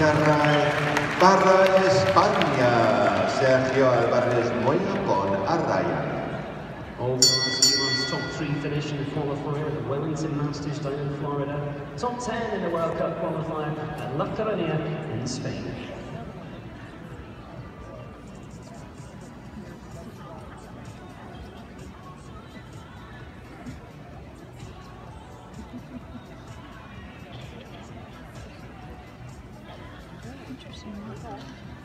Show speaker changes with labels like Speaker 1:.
Speaker 1: Para España, Sergio Álvarez Moya con Arrayan.
Speaker 2: All months, top three finish in the qualifier at the Wellington Masters down in Florida, top 10 in the World Cup qualifier at La Coruña in Spain.
Speaker 3: Interesting.